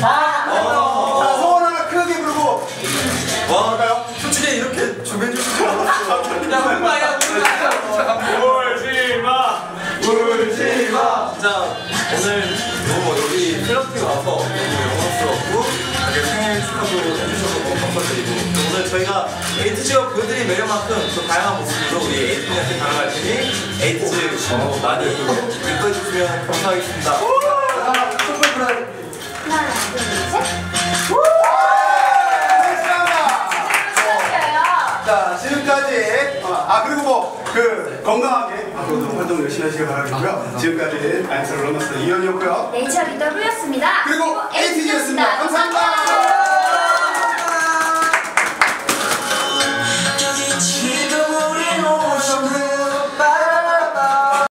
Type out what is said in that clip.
자, 소원 하나 크게 부르고. 뭐 와, 나요? 솔직히 이렇게 주변 주변. 야, 울마야, 울마. 울지 마. 울지 마. 자, 오늘 너무 여기 클럽팀 와서 너무 영광스럽고, 이렇게 생일 축하도 해주셔서 너무 감사드리고, 오늘 저희가 에이트즈가 그들이 매력만큼 또 다양한 모습으로 우리 에이트즈한테 다가갈 테니, 에이트즈 뭐 많이 이뻐해주시면 감사하겠습니다. 어, 아 그리고 뭐 그 건강하게 앞으로도 활동 열심히 하시길 바라겠고요. 지금까지 아이스로 러너스 이현이었고요. 네이처 리더 루였습니다. 그리고